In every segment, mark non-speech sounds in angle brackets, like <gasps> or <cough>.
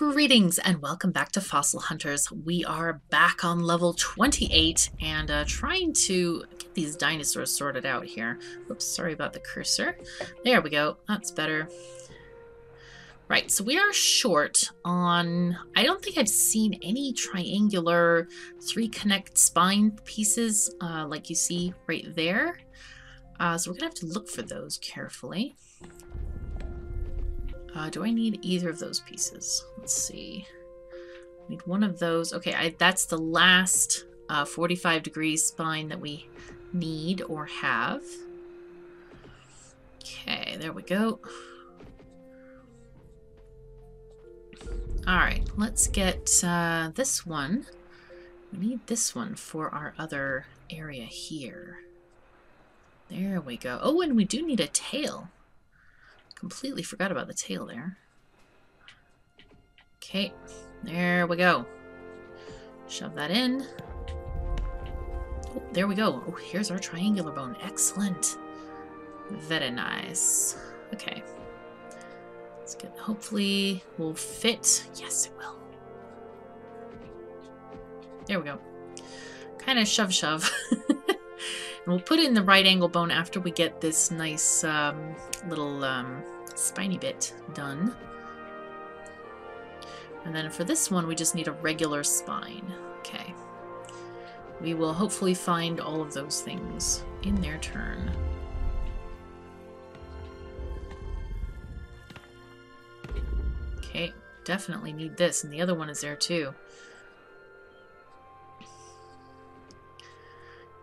Greetings and welcome back to Fossil Hunters. We are back on level 28 and uh, trying to get these dinosaurs sorted out here. Oops, sorry about the cursor. There we go. That's better. Right, so we are short on... I don't think I've seen any triangular three connect spine pieces uh, like you see right there. Uh, so we're going to have to look for those carefully. Uh, do I need either of those pieces? Let's see. I need one of those. Okay, I, that's the last uh, 45 degrees spine that we need or have. Okay, there we go. Alright, let's get uh, this one. We need this one for our other area here. There we go. Oh, and we do need a tail. Completely forgot about the tail there. Okay, there we go. Shove that in. Oh, there we go. Oh, here's our triangular bone. Excellent. Very nice. Okay. Let's get, hopefully will fit. Yes, it will. There we go. Kind of shove shove. <laughs> We'll put in the right angle bone after we get this nice um, little um, spiny bit done. And then for this one, we just need a regular spine. Okay. We will hopefully find all of those things in their turn. Okay, definitely need this, and the other one is there too.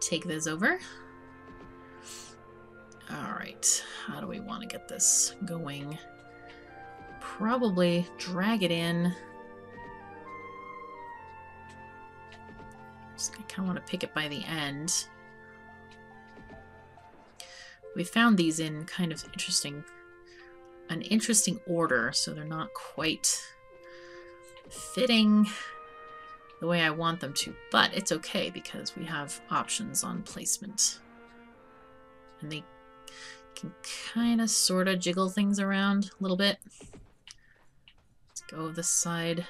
Take this over. Alright, how do we want to get this going? Probably drag it in. Just, I kind of want to pick it by the end. We found these in kind of interesting, an interesting order, so they're not quite fitting the way I want them to, but it's okay because we have options on placement. And they can kind of sort of jiggle things around a little bit. Let's go this side.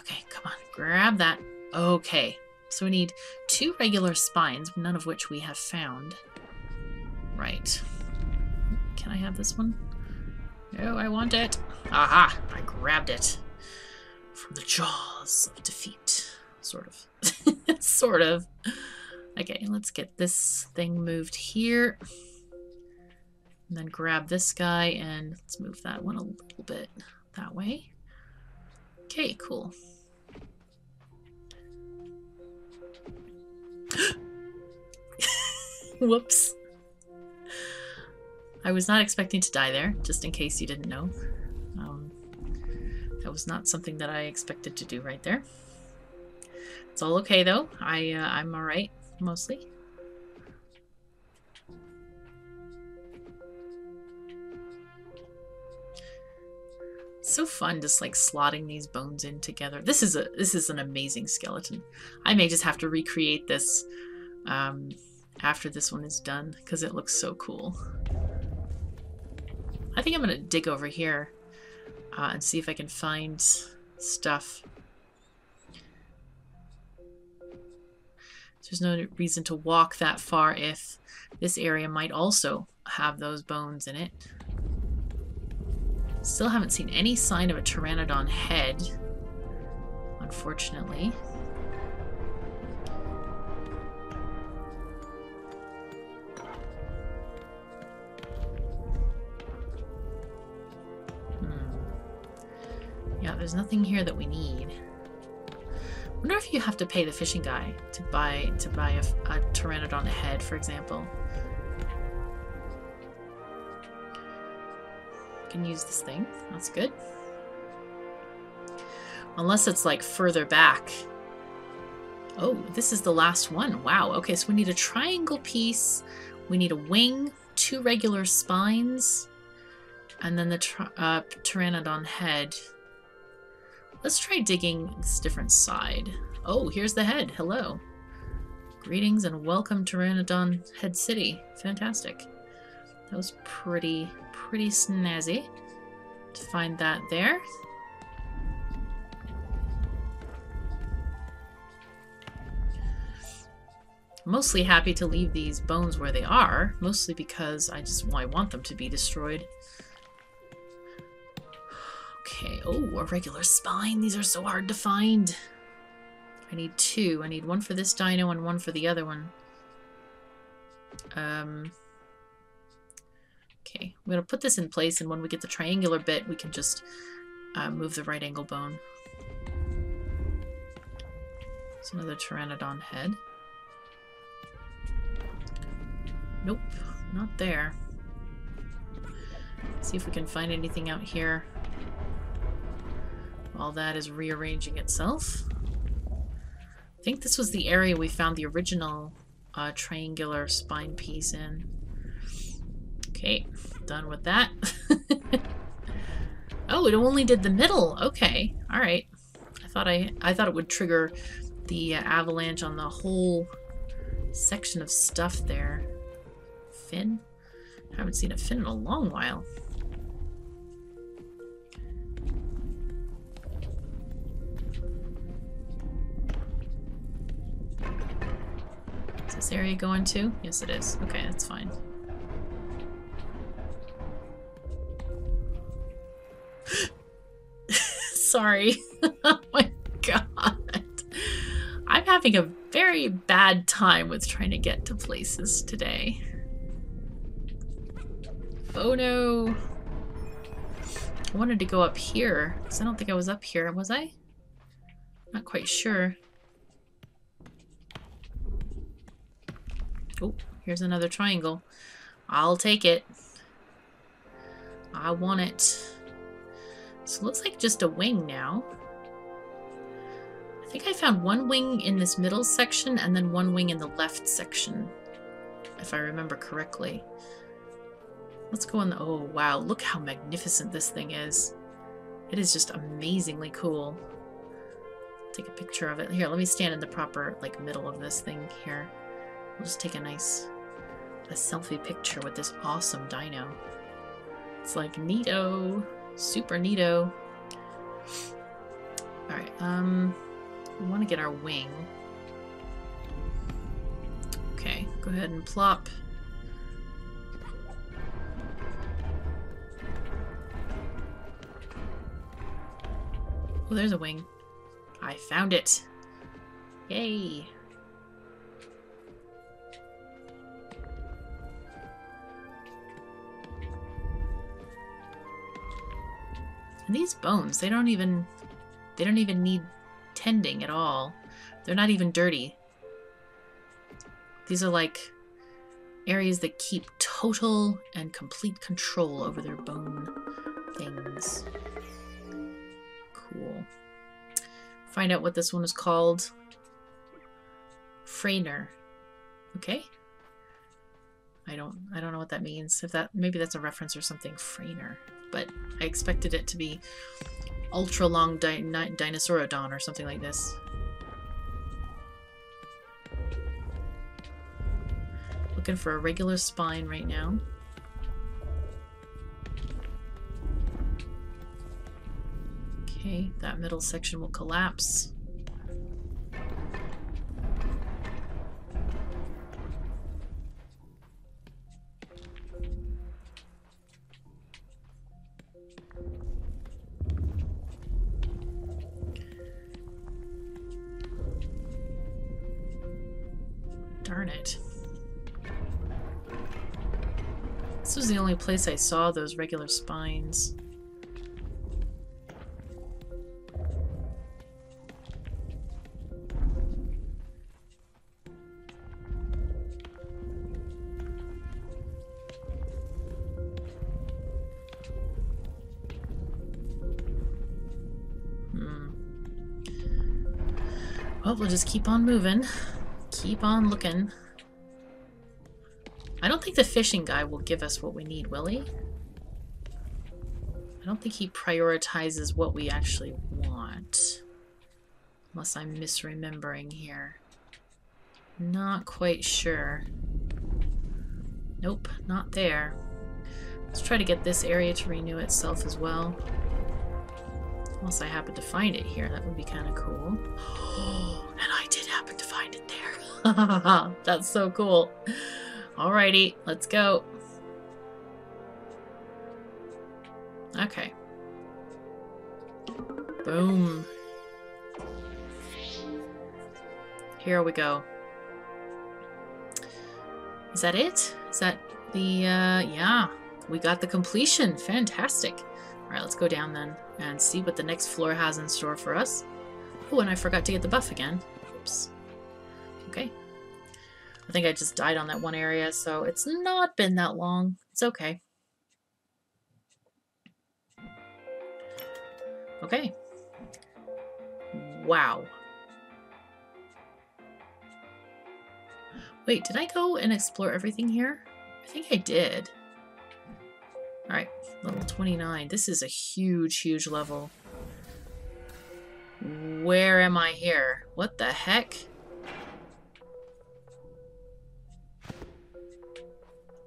Okay, come on, grab that. Okay, so we need two regular spines, none of which we have found. Right. Can I have this one? No, I want it. Aha! I grabbed it from the jaws of defeat. Sort of. <laughs> sort of. Okay, let's get this thing moved here. And then grab this guy and let's move that one a little bit that way. Okay, cool. <gasps> Whoops. I was not expecting to die there, just in case you didn't know. Um, Was not something that I expected to do right there. It's all okay though. I uh, I'm all right mostly. so fun just like slotting these bones in together. This is a this is an amazing skeleton. I may just have to recreate this um, after this one is done because it looks so cool. I think I'm gonna dig over here uh, and see if I can find stuff. There's no reason to walk that far if this area might also have those bones in it. Still haven't seen any sign of a Pteranodon head, unfortunately. There's nothing here that we need. wonder if you have to pay the fishing guy to buy to buy a, a pteranodon head, for example. can use this thing. That's good. Unless it's like further back. Oh, this is the last one. Wow. Okay, so we need a triangle piece. We need a wing, two regular spines, and then the uh, pteranodon head. Let's try digging this different side. Oh, here's the head. Hello. Greetings and welcome to Pteranodon Head City. Fantastic. That was pretty, pretty snazzy. to find that there. mostly happy to leave these bones where they are, mostly because I just well, I want them to be destroyed. Okay, oh, a regular spine. These are so hard to find. I need two. I need one for this dino and one for the other one. Um, okay, I'm going to put this in place, and when we get the triangular bit, we can just uh, move the right angle bone. It's another Pteranodon head. Nope, not there. Let's see if we can find anything out here while that is rearranging itself. I think this was the area we found the original uh, triangular spine piece in. Okay, done with that. <laughs> oh, it only did the middle. Okay, all right. I thought I I thought it would trigger the uh, avalanche on the whole section of stuff there fin? I haven't seen a fin in a long while. Is this area going to? Yes, it is. Okay, that's fine. <laughs> Sorry. <laughs> oh my god. I'm having a very bad time with trying to get to places today. Oh no! I wanted to go up here, because I don't think I was up here, was I? Not quite sure. Oh, here's another triangle. I'll take it. I want it. So it looks like just a wing now. I think I found one wing in this middle section and then one wing in the left section, if I remember correctly. Let's go on the... Oh, wow. Look how magnificent this thing is. It is just amazingly cool. Take a picture of it. Here, let me stand in the proper, like, middle of this thing here. We'll just take a nice a selfie picture with this awesome dino. It's like neato. Super neato. Alright, um... We want to get our wing. Okay, go ahead and plop Oh, there's a wing. I found it. Yay. And these bones, they don't even they don't even need tending at all. They're not even dirty. These are like areas that keep total and complete control over their bone things. Cool. Find out what this one is called. Freyner. Okay. I don't I don't know what that means. If that maybe that's a reference or something. Freyner. But I expected it to be ultra long di Dinosaurodon or something like this. Looking for a regular spine right now. Okay, that middle section will collapse. Darn it. This was the only place I saw those regular spines. Hmm. Well, we'll just keep on moving. Keep on looking. I don't think the fishing guy will give us what we need, will he? I don't think he prioritizes what we actually want. Unless I'm misremembering here. Not quite sure. Nope, not there. Let's try to get this area to renew itself as well. Unless I happen to find it here, that would be kind of cool. <gasps> and did happen to find it there. <laughs> That's so cool. Alrighty, let's go. Okay. Boom. Here we go. Is that it? Is that the, uh, yeah. We got the completion. Fantastic. Alright, let's go down then and see what the next floor has in store for us. Oh, and I forgot to get the buff again. Oops. Okay. I think I just died on that one area, so it's not been that long. It's okay. Okay. Wow. Wait, did I go and explore everything here? I think I did. Alright, level 29. This is a huge, huge level. Where am I here? What the heck?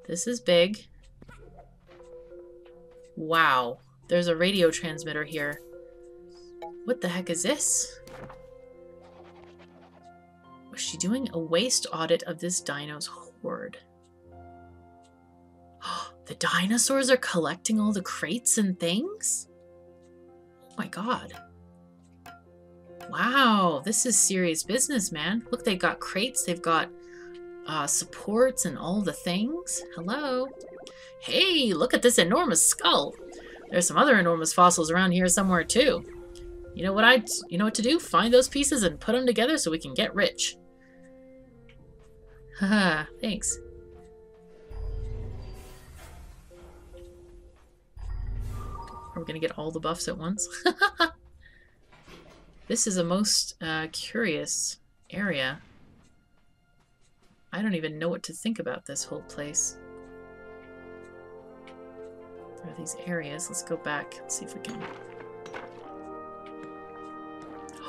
This is big. Wow. There's a radio transmitter here. What the heck is this? Was she doing a waste audit of this dino's hoard? <gasps> the dinosaurs are collecting all the crates and things? Oh my god. Wow, this is serious business, man. Look, they've got crates, they've got uh, supports and all the things. Hello? Hey, look at this enormous skull. There's some other enormous fossils around here somewhere too. You know what I you know what to do? Find those pieces and put them together so we can get rich. <laughs> Haha, thanks. Are we gonna get all the buffs at once? <laughs> this is a most uh, curious area. I don't even know what to think about this whole place. There are these areas. Let's go back. Let's see if we can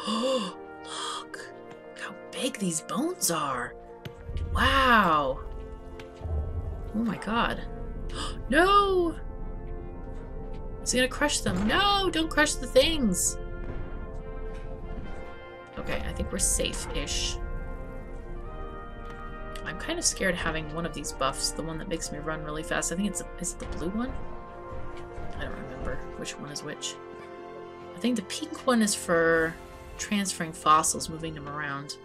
Oh, <gasps> look! How big these bones are! Wow! Oh my god. <gasps> no! Is he gonna crush them? No! Don't crush the things! Okay, I think we're safe-ish. I'm kind of scared having one of these buffs, the one that makes me run really fast. I think it's, is it the blue one? I don't remember which one is which. I think the pink one is for transferring fossils, moving them around.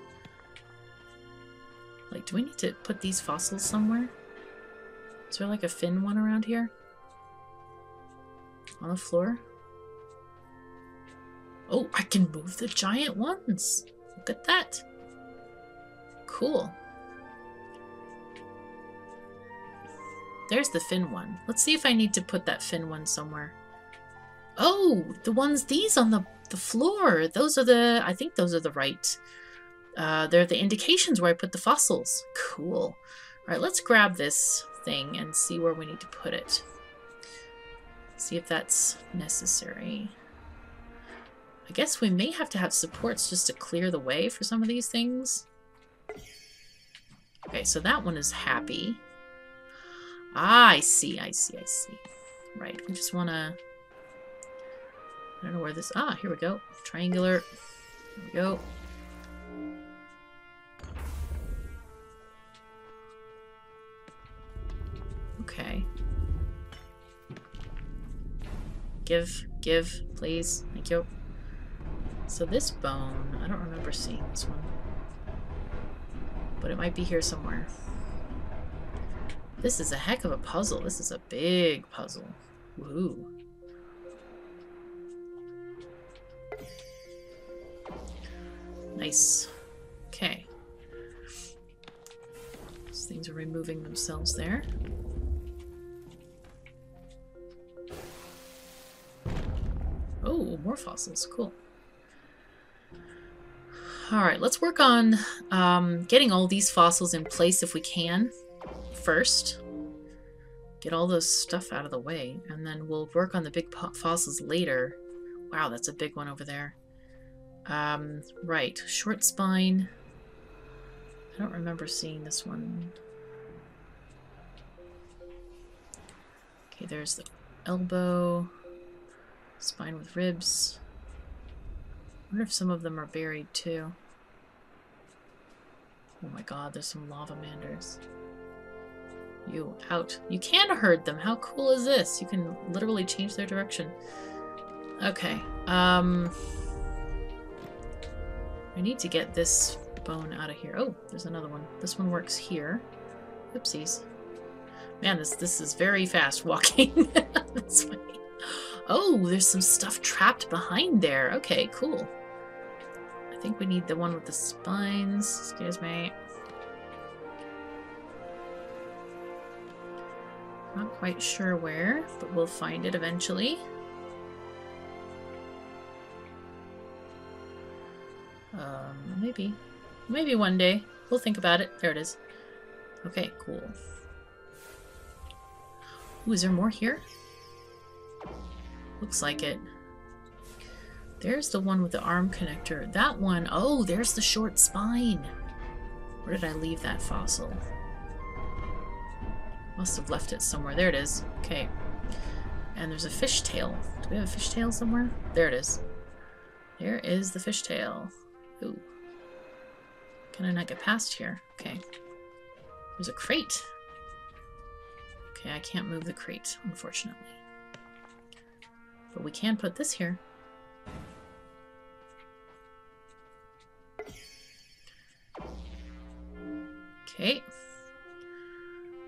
Like, do we need to put these fossils somewhere? Is there like a fin one around here? On the floor? Oh, I can move the giant ones! Look at that! Cool. There's the fin one. Let's see if I need to put that fin one somewhere. Oh, the ones these on the the floor. Those are the, I think those are the right, uh, they're the indications where I put the fossils. Cool. All right, let's grab this thing and see where we need to put it. See if that's necessary. I guess we may have to have supports just to clear the way for some of these things. Okay, so that one is happy. Ah, I see, I see, I see. Right, we just want to I don't know where this... Ah, here we go. Triangular. Here we go. Okay. Give, give, please. Thank you. So this bone, I don't remember seeing this one. But it might be here somewhere. This is a heck of a puzzle. This is a big puzzle. Woo. Nice. Okay. These things are removing themselves there. Oh, more fossils. Cool. Alright, let's work on um, getting all these fossils in place if we can first. Get all those stuff out of the way, and then we'll work on the big fossils later. Wow, that's a big one over there. Um, right, short spine. I don't remember seeing this one. Okay, there's the elbow, spine with ribs. I wonder if some of them are buried too. Oh my god, there's some lava manders. You out. You can herd them. How cool is this? You can literally change their direction. Okay. Um I need to get this bone out of here. Oh, there's another one. This one works here. Oopsies. Man, this this is very fast walking <laughs> this way. Oh, there's some stuff trapped behind there. Okay, cool. I think we need the one with the spines. Excuse me. Not quite sure where, but we'll find it eventually. Um, maybe. Maybe one day. We'll think about it. There it is. Okay, cool. Ooh, is there more here? Looks like it. There's the one with the arm connector. That one, oh, there's the short spine. Where did I leave that fossil? Must have left it somewhere. There it is. Okay. And there's a fishtail. Do we have a fishtail somewhere? There it is. There is the fishtail. Ooh. Can I not get past here? Okay. There's a crate. Okay, I can't move the crate, unfortunately. But we can put this here. Okay.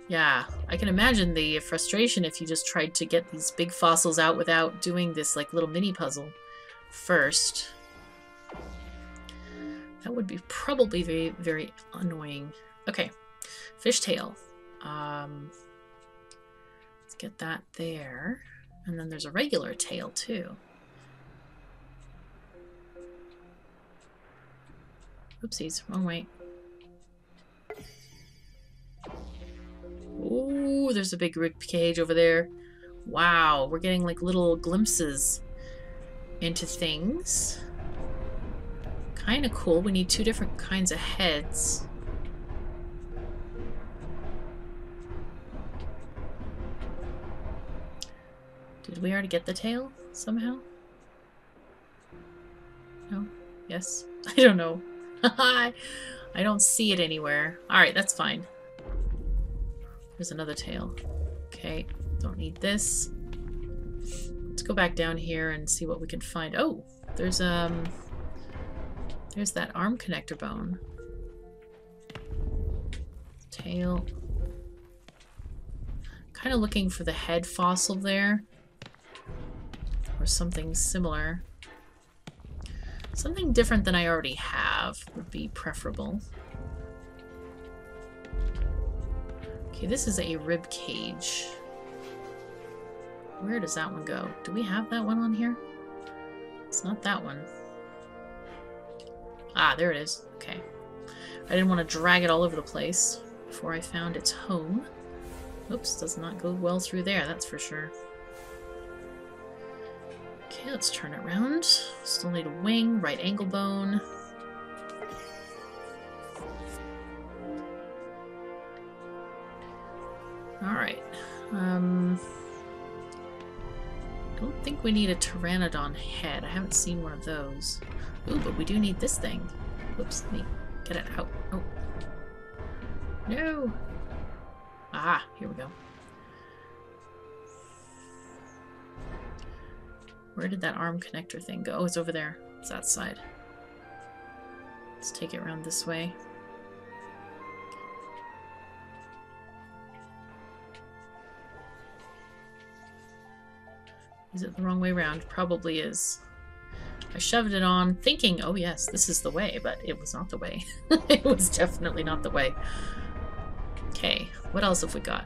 Yeah, I can imagine the frustration if you just tried to get these big fossils out without doing this like little mini puzzle first. That would be probably very, very annoying. Okay, fishtail. Um, let's get that there. And then there's a regular tail too. Oopsies, wrong way. Ooh, there's a big rib cage over there. Wow, we're getting like little glimpses into things. Kind of cool. We need two different kinds of heads. Did we already get the tail somehow? No? Yes? <laughs> I don't know. <laughs> I don't see it anywhere. Alright, that's fine. There's another tail. Okay, don't need this. Let's go back down here and see what we can find. Oh, there's um, there's that arm connector bone. Tail. Kind of looking for the head fossil there. Or something similar. Something different than I already have would be preferable. Okay, this is a rib cage. Where does that one go? Do we have that one on here? It's not that one. Ah, there it is. Okay. I didn't want to drag it all over the place before I found its home. Oops, does not go well through there, that's for sure. Okay, let's turn it around. Still need a wing, right angle bone. We need a Pteranodon head. I haven't seen one of those. Ooh, but we do need this thing. Oops, let me get it out. Oh. No! Ah, here we go. Where did that arm connector thing go? Oh, it's over there. It's that side. Let's take it around this way. Is it the wrong way around? Probably is. I shoved it on thinking, oh yes, this is the way, but it was not the way. <laughs> it was definitely not the way. Okay, what else have we got?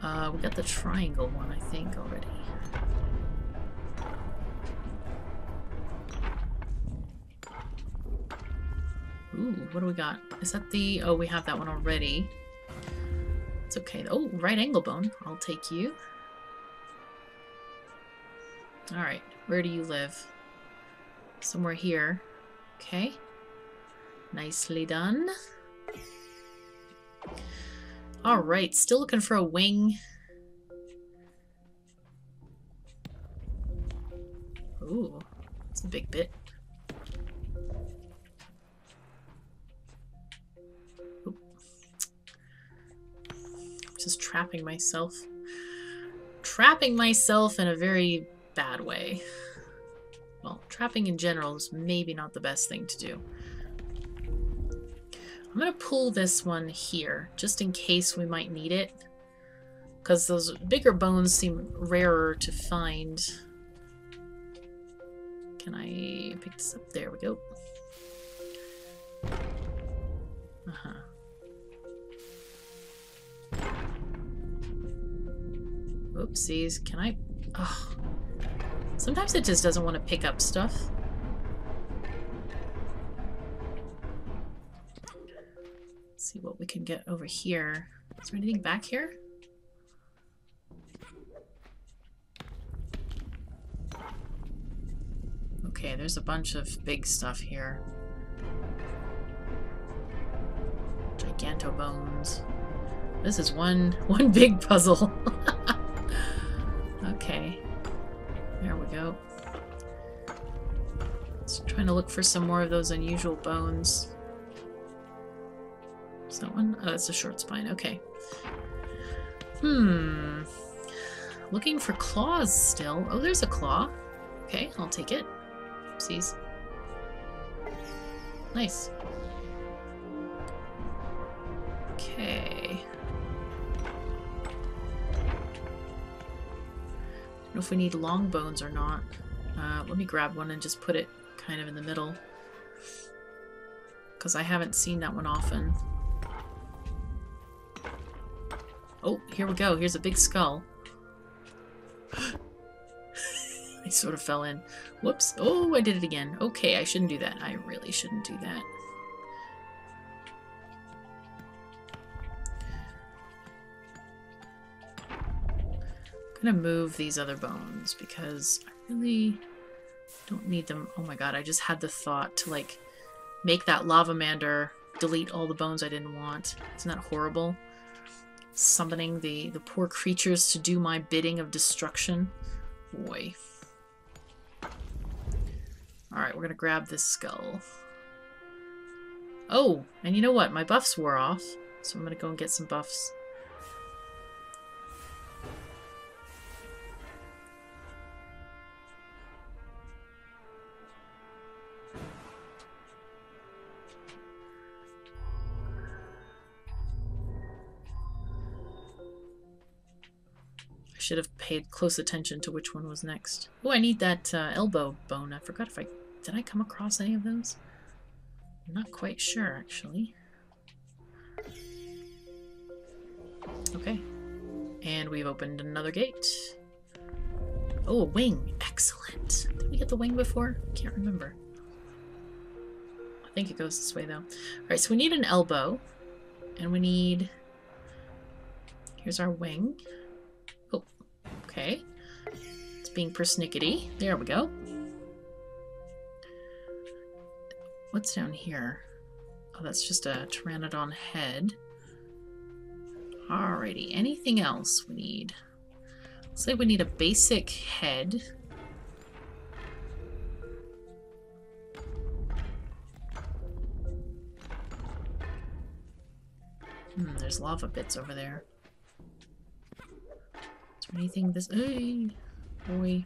Uh, we got the triangle one, I think, already. Ooh, what do we got? Is that the... Oh, we have that one already. It's okay. Oh, right angle bone. I'll take you. Alright, where do you live? Somewhere here. Okay. Nicely done. Alright, still looking for a wing. Ooh, it's a big bit. Just trapping myself. Trapping myself in a very bad way. Well, trapping in general is maybe not the best thing to do. I'm going to pull this one here, just in case we might need it. Because those bigger bones seem rarer to find. Can I pick this up? There we go. Uh-huh. Oopsies. Can I... Ugh. Sometimes it just doesn't want to pick up stuff. Let's see what we can get over here. Is there anything back here? Okay, there's a bunch of big stuff here. Giganto bones. This is one <laughs> one big puzzle. <laughs> to look for some more of those unusual bones. Is that one? Oh, that's a short spine. Okay. Hmm. Looking for claws still. Oh, there's a claw. Okay, I'll take it. Oopsies. Nice. Okay. Don't know if we need long bones or not. Uh, let me grab one and just put it kind of in the middle. Because I haven't seen that one often. Oh, here we go. Here's a big skull. <gasps> I sort of fell in. Whoops. Oh, I did it again. Okay, I shouldn't do that. I really shouldn't do that. I'm gonna move these other bones because I really don't need them. Oh my god, I just had the thought to like make that lavamander delete all the bones I didn't want. Isn't that horrible? Summoning the, the poor creatures to do my bidding of destruction. Boy. Alright, we're gonna grab this skull. Oh, and you know what? My buffs wore off, so I'm gonna go and get some buffs. Should have paid close attention to which one was next. Oh, I need that uh, elbow bone. I forgot if I... Did I come across any of those? I'm not quite sure, actually. Okay. And we've opened another gate. Oh, a wing. Excellent. Did we get the wing before? Can't remember. I think it goes this way, though. Alright, so we need an elbow. And we need... Here's our wing. Okay. It's being persnickety. There we go. What's down here? Oh, that's just a pteranodon head. Alrighty, anything else we need? Looks like we need a basic head. Hmm, there's lava bits over there anything this- hey, boy.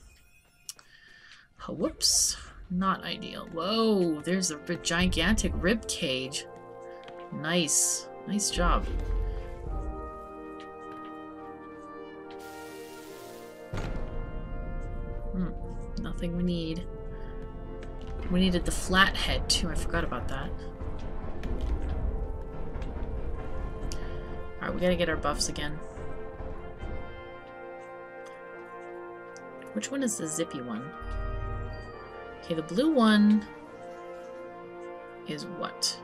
Oh, whoops. Not ideal. Whoa, there's a gigantic rib cage. Nice. Nice job. Hmm. Nothing we need. We needed the flathead too. I forgot about that. Alright, we gotta get our buffs again. Which one is the zippy one? Okay, the blue one is what?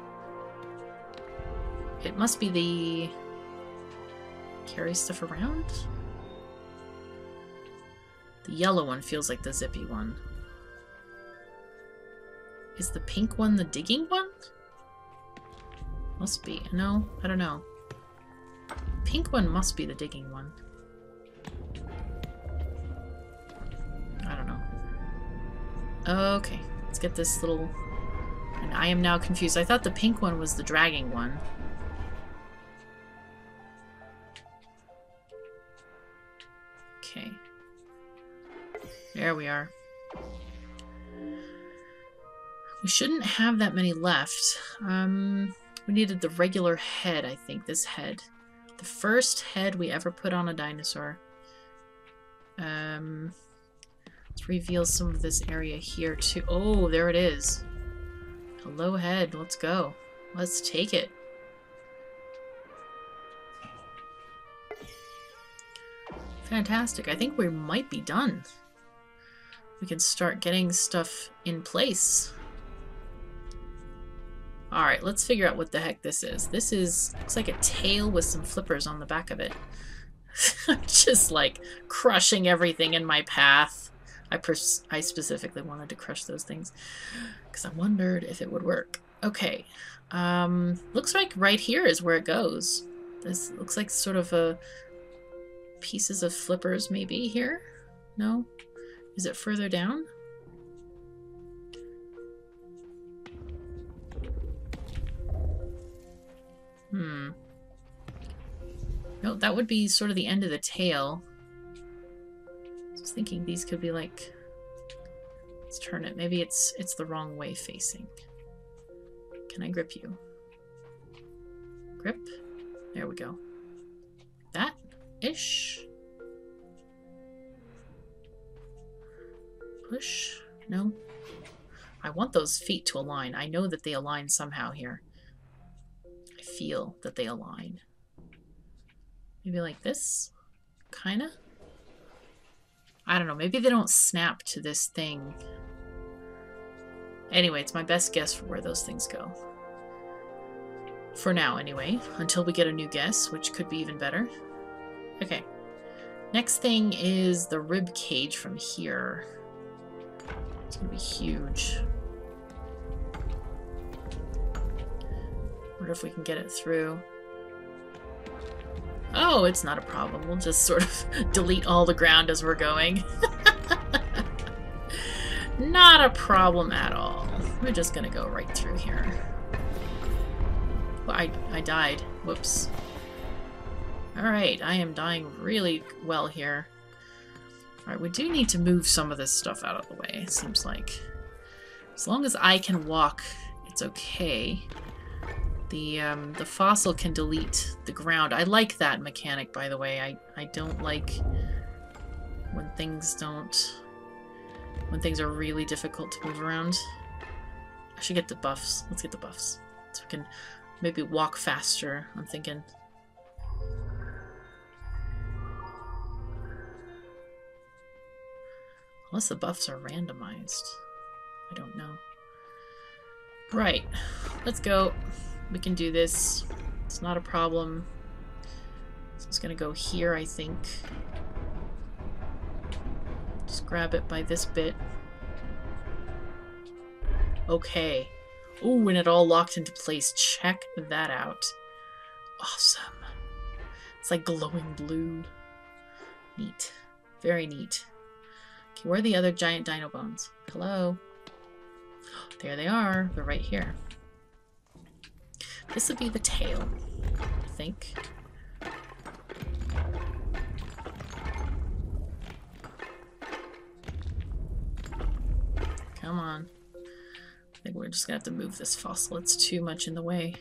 It must be the carry stuff around? The yellow one feels like the zippy one. Is the pink one the digging one? Must be. No, I don't know. Pink one must be the digging one. Okay, let's get this little... And I am now confused. I thought the pink one was the dragging one. Okay. There we are. We shouldn't have that many left. Um, we needed the regular head, I think. This head. The first head we ever put on a dinosaur. Um, let's reveal some of this area here too. Oh, there it is. Hello head, let's go. Let's take it. Fantastic. I think we might be done. We can start getting stuff in place. Alright, let's figure out what the heck this is. This is, looks like a tail with some flippers on the back of it. <laughs> Just like crushing everything in my path. I, pers I specifically wanted to crush those things because I wondered if it would work. Okay, um, looks like right here is where it goes. This looks like sort of a pieces of flippers maybe here. No? Is it further down? Hmm. No, that would be sort of the end of the tail. Was thinking these could be like... Let's turn it. Maybe it's it's the wrong way facing. Can I grip you? Grip? There we go. That-ish. Push? No? I want those feet to align. I know that they align somehow here. I feel that they align. Maybe like this? Kinda? I don't know. Maybe they don't snap to this thing. Anyway, it's my best guess for where those things go. For now, anyway. Until we get a new guess, which could be even better. Okay. Next thing is the rib cage from here. It's gonna be huge. Wonder if we can get it through. Oh, it's not a problem. We'll just sort of <laughs> delete all the ground as we're going. <laughs> not a problem at all. We're just gonna go right through here. I, I died. Whoops. Alright, I am dying really well here. Alright, we do need to move some of this stuff out of the way, it seems like. As long as I can walk, it's okay. The um, the fossil can delete the ground. I like that mechanic, by the way. I, I don't like when things don't... When things are really difficult to move around. I should get the buffs. Let's get the buffs. So we can maybe walk faster, I'm thinking. Unless the buffs are randomized. I don't know. Right. Let's go. We can do this. It's not a problem. So it's gonna go here, I think. Just grab it by this bit. Okay. Ooh, and it all locked into place. Check that out. Awesome. It's like glowing blue. Neat. Very neat. Okay, where are the other giant dino bones? Hello? There they are. They're right here. This would be the tail, I think. Come on. I think we're just gonna have to move this fossil. It's too much in the way.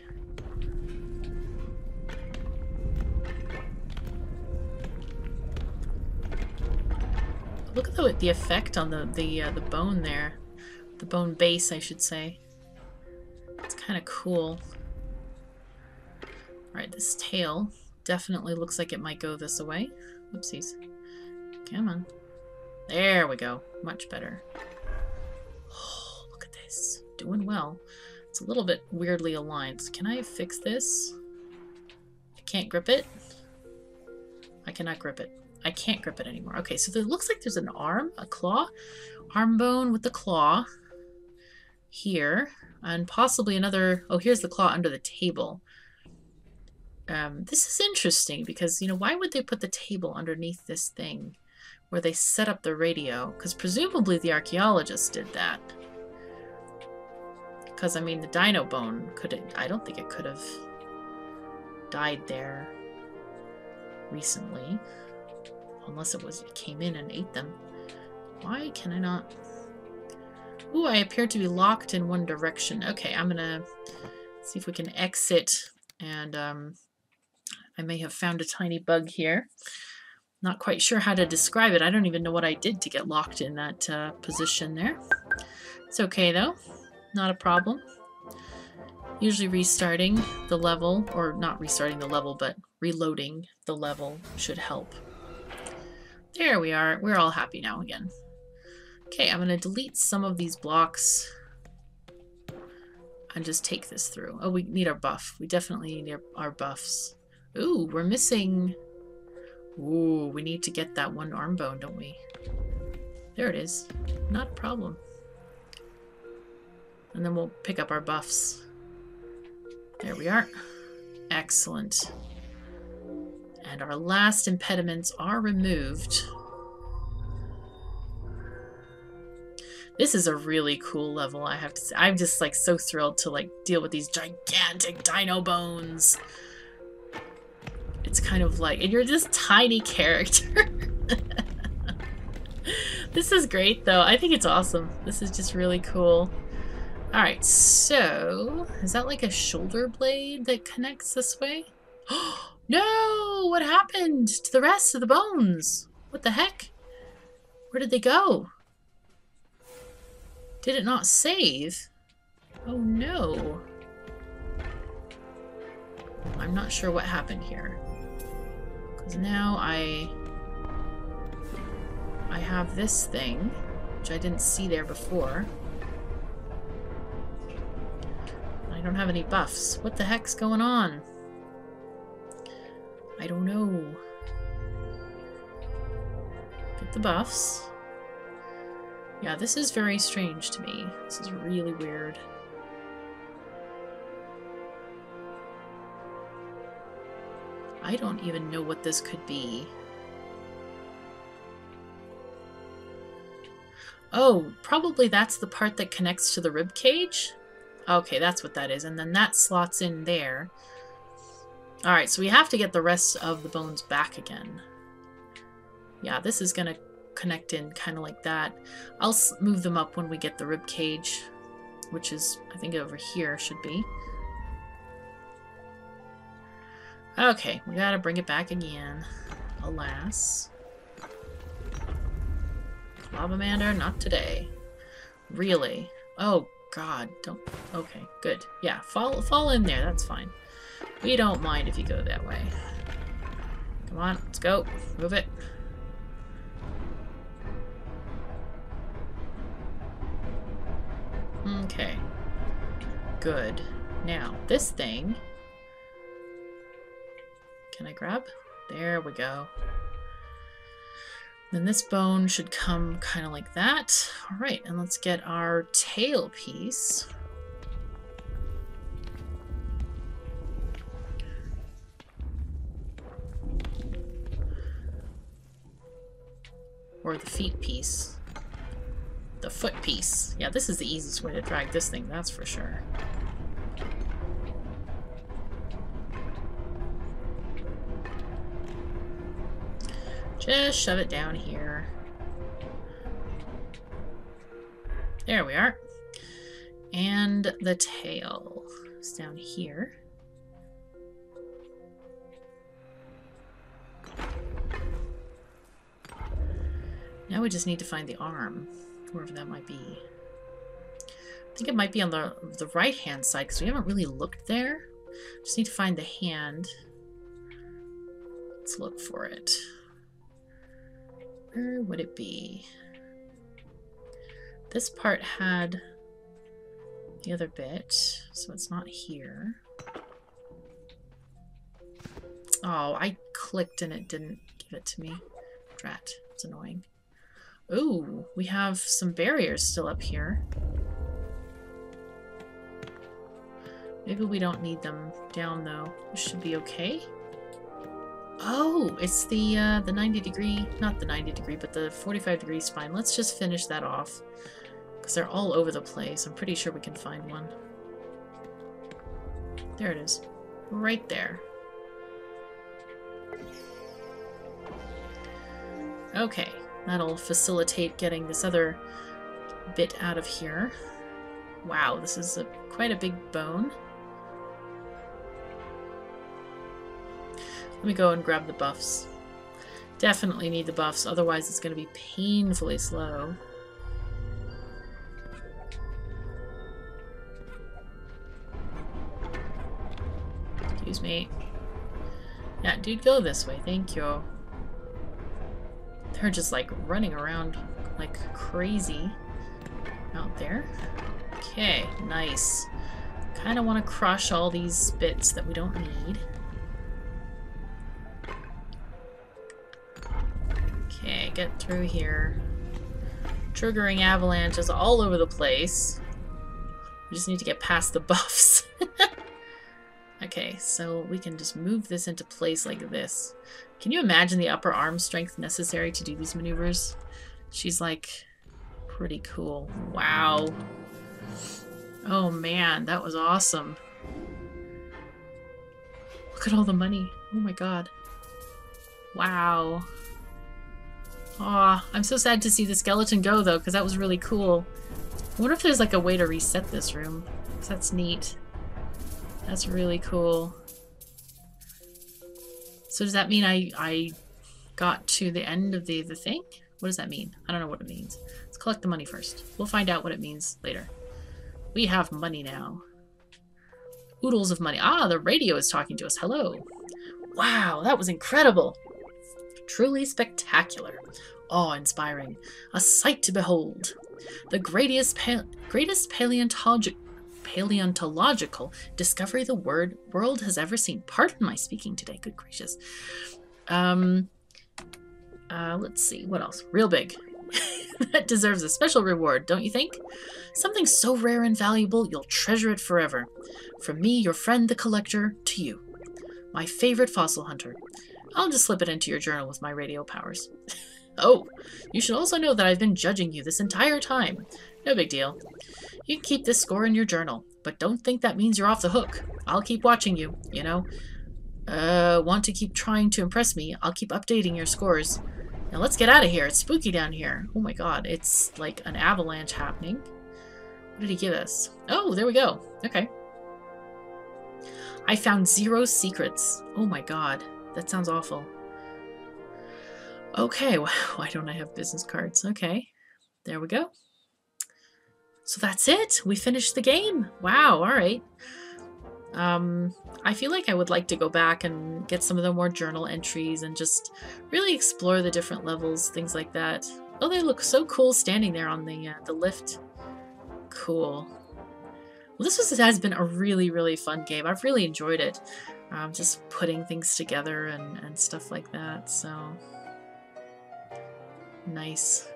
Look at the, the effect on the the uh, the bone there, the bone base, I should say. It's kind of cool. Alright, this tail definitely looks like it might go this way. Oopsies. Come on. There we go. Much better. Oh, look at this. Doing well. It's a little bit weirdly aligned. Can I fix this? I can't grip it. I cannot grip it. I can't grip it anymore. Okay, so it looks like there's an arm, a claw. Arm bone with the claw. Here. And possibly another... Oh, here's the claw under the table um, this is interesting because, you know, why would they put the table underneath this thing? where they set up the radio, because presumably the archaeologists did that. Because, I mean, the dino bone could I don't think it could have died there recently. Unless it was it came in and ate them. Why can I not... Ooh, I appear to be locked in one direction. Okay, I'm gonna see if we can exit and um, I may have found a tiny bug here. Not quite sure how to describe it. I don't even know what I did to get locked in that uh, position there. It's okay though. Not a problem. Usually restarting the level, or not restarting the level, but reloading the level should help. There we are. We're all happy now again. Okay, I'm going to delete some of these blocks and just take this through. Oh, we need our buff. We definitely need our, our buffs. Ooh, we're missing... Ooh, we need to get that one arm bone, don't we? There it is. Not a problem. And then we'll pick up our buffs. There we are. Excellent. And our last impediments are removed. This is a really cool level, I have to say. I'm just like so thrilled to like deal with these gigantic dino bones. It's kind of like, and you're this tiny character. <laughs> this is great though. I think it's awesome. This is just really cool. Alright, so is that like a shoulder blade that connects this way? <gasps> no! What happened to the rest of the bones? What the heck? Where did they go? Did it not save? Oh no. I'm not sure what happened here. Because now I... I have this thing, which I didn't see there before. I don't have any buffs. What the heck's going on? I don't know. Get the buffs. Yeah, this is very strange to me. This is really weird. I don't even know what this could be. Oh, probably that's the part that connects to the rib cage? Okay, that's what that is. And then that slots in there. Alright, so we have to get the rest of the bones back again. Yeah, this is going to connect in kind of like that. I'll move them up when we get the rib cage, which is, I think, over here should be. Okay, we gotta bring it back again. Alas. Lavamander, not today. Really? Oh, God, don't... Okay, good. Yeah, fall, fall in there, that's fine. We don't mind if you go that way. Come on, let's go. Move it. Okay. Good. Now, this thing... Can I grab? There we go. Then this bone should come kind of like that. All right, and let's get our tail piece. Or the feet piece the foot piece. Yeah, this is the easiest way to drag this thing, that's for sure. Just shove it down here. There we are. And the tail is down here. Now we just need to find the arm wherever that might be. I think it might be on the, the right-hand side, because we haven't really looked there. Just need to find the hand. Let's look for it. Where would it be? This part had the other bit, so it's not here. Oh, I clicked and it didn't give it to me. Drat, it's annoying. Ooh, we have some barriers still up here. Maybe we don't need them down, though. This should be okay. Oh, it's the uh, the 90 degree, not the 90 degree, but the 45 degree spine. Let's just finish that off. Because they're all over the place. I'm pretty sure we can find one. There it is. Right there. Okay, that'll facilitate getting this other bit out of here. Wow, this is a, quite a big bone. Let me go and grab the buffs. Definitely need the buffs, otherwise it's going to be painfully slow. Excuse me. Yeah, dude, go this way. Thank you. They're just like running around like crazy out there. Okay, nice. Kind of want to crush all these bits that we don't need. Get through here. Triggering avalanches all over the place. We just need to get past the <laughs> buffs. <laughs> okay, so we can just move this into place like this. Can you imagine the upper arm strength necessary to do these maneuvers? She's like pretty cool. Wow. Oh man, that was awesome. Look at all the money. Oh my god. Wow. Aw, I'm so sad to see the skeleton go though, because that was really cool. I wonder if there's like a way to reset this room. Because that's neat. That's really cool. So does that mean I, I got to the end of the, the thing? What does that mean? I don't know what it means. Let's collect the money first. We'll find out what it means later. We have money now. Oodles of money. Ah, the radio is talking to us. Hello. Wow, that was incredible. Truly spectacular. Awe-inspiring. A sight to behold. The greatest, pa greatest paleontologic paleontological discovery the word world has ever seen. Pardon my speaking today, good gracious. Um, uh, let's see, what else? Real big. <laughs> that deserves a special reward, don't you think? Something so rare and valuable, you'll treasure it forever. From me, your friend the collector, to you. My favorite fossil hunter. I'll just slip it into your journal with my radio powers. <laughs> oh, you should also know that I've been judging you this entire time. No big deal. You can keep this score in your journal, but don't think that means you're off the hook. I'll keep watching you, you know? Uh, want to keep trying to impress me, I'll keep updating your scores. Now let's get out of here. It's spooky down here. Oh my god, it's like an avalanche happening. What did he give us? Oh, there we go. Okay. I found zero secrets. Oh my god. That sounds awful. Okay, <laughs> why don't I have business cards? Okay, there we go. So that's it. We finished the game. Wow, alright. Um, I feel like I would like to go back and get some of the more journal entries and just really explore the different levels, things like that. Oh, they look so cool standing there on the uh, the lift. Cool. Well, this was, has been a really, really fun game. I've really enjoyed it um, just putting things together and, and stuff like that. So nice.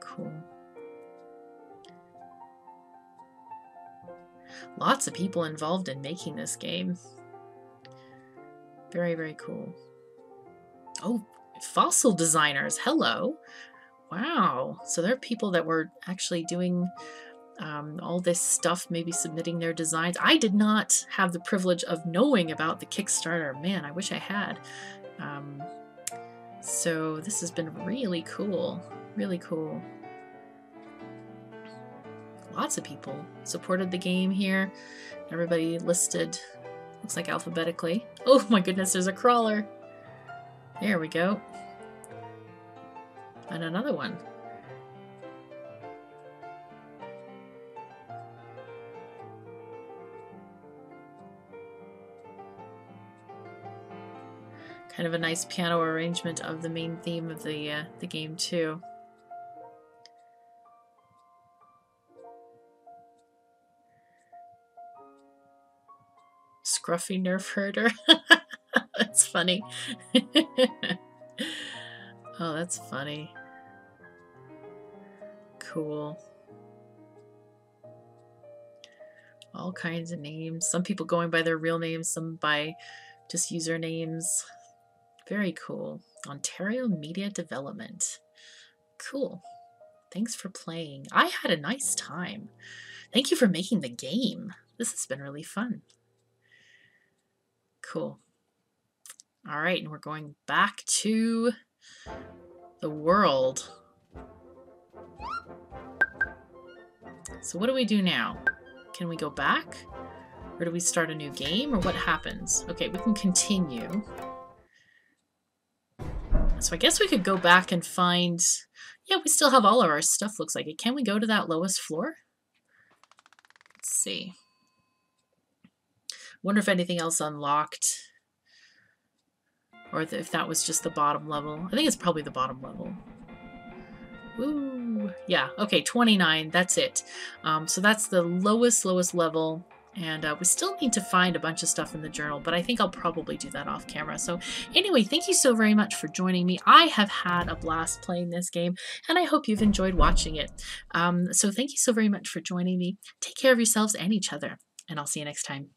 Cool. Lots of people involved in making this game. Very, very cool. Oh, fossil designers. Hello. Wow. So there are people that were actually doing um, all this stuff, maybe submitting their designs. I did not have the privilege of knowing about the Kickstarter. Man, I wish I had. Um, so this has been really cool. Really cool. Lots of people supported the game here. Everybody listed, looks like alphabetically. Oh my goodness, there's a crawler. There we go. And another one. Kind of a nice piano arrangement of the main theme of the uh, the game too. Scruffy Nerf herder. <laughs> that's funny. <laughs> oh, that's funny. Cool. All kinds of names. Some people going by their real names, some by just usernames. Very cool. Ontario Media Development. Cool. Thanks for playing. I had a nice time. Thank you for making the game. This has been really fun. Cool. All right, and we're going back to the world. So what do we do now? Can we go back? Or do we start a new game? Or what happens? Okay, we can continue. So I guess we could go back and find... Yeah, we still have all of our stuff, looks like it. Can we go to that lowest floor? Let's see. Wonder if anything else unlocked. Or if that was just the bottom level. I think it's probably the bottom level. Ooh, yeah, okay, 29, that's it. Um, so that's the lowest, lowest level. And uh, we still need to find a bunch of stuff in the journal, but I think I'll probably do that off camera. So anyway, thank you so very much for joining me. I have had a blast playing this game, and I hope you've enjoyed watching it. Um, so thank you so very much for joining me. Take care of yourselves and each other, and I'll see you next time.